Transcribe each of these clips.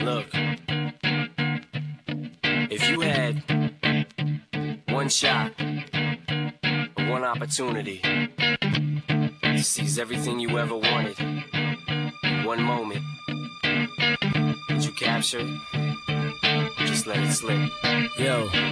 Look, if you had one shot, one opportunity to seize everything you ever wanted in one moment, would you capture it? Just let it slip. Yo.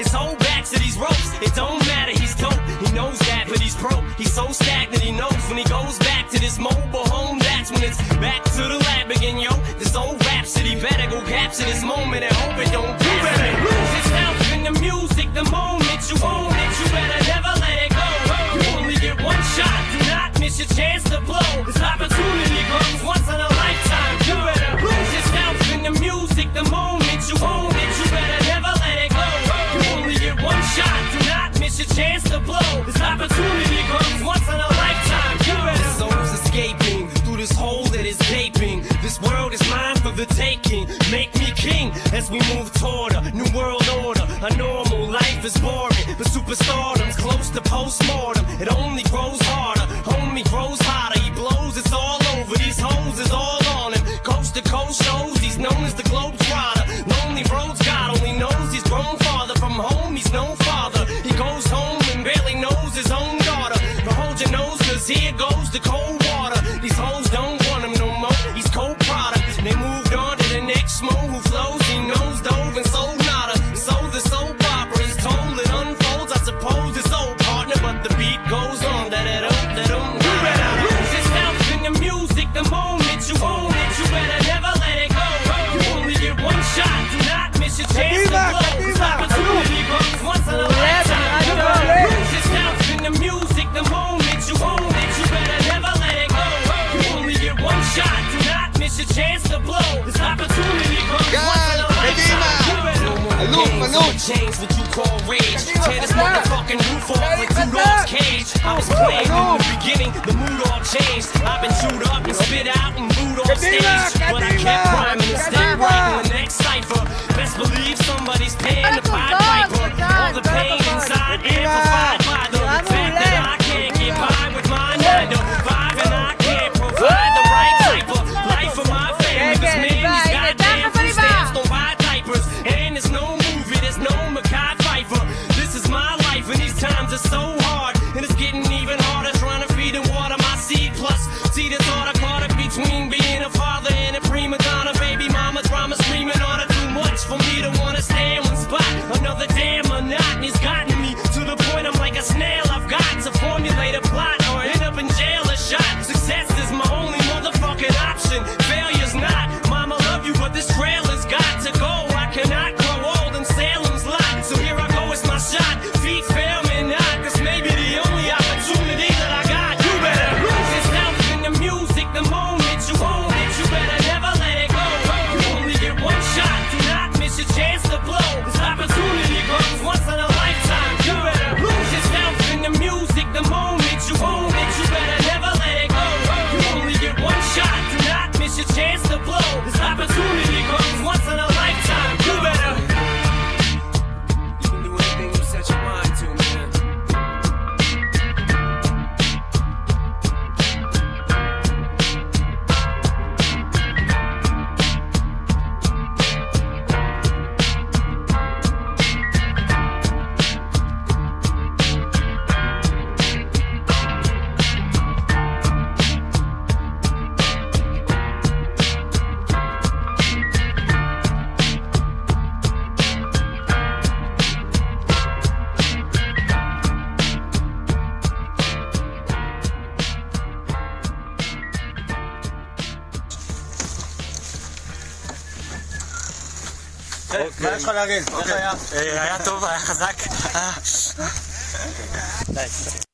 his whole back to these ropes. It don't matter. He's dope. He knows that, but he's broke. He's so stagnant. He knows when he goes back to this mobile home. That's when it's back to the lab again, yo. This old rhapsody better go capture this moment and hope it don't. You better lose yourself in the music the moment you own it. You better never let it go. You only get one shot. Do not miss your chance to blow. Blow. This opportunity comes once in a lifetime. This soul's escaping through this hole that is gaping. This world is mine for the taking. Make me king as we move toward a new world order. A normal life is boring, but superstardom's here goes the cold more Aloof, games. aloof. I'ma change what you call rage. Tear this motherfucking roof off like Cativa. two dogs' cage. I was playing in the beginning, the mood all changed. I've been chewed up and spit out and booed off stage. But I kept rhyming and stayed writing the next cipher. Best believe somebody's paying the Pied מה יש לך להגיד? איך היה? היה טוב, היה חזק. די.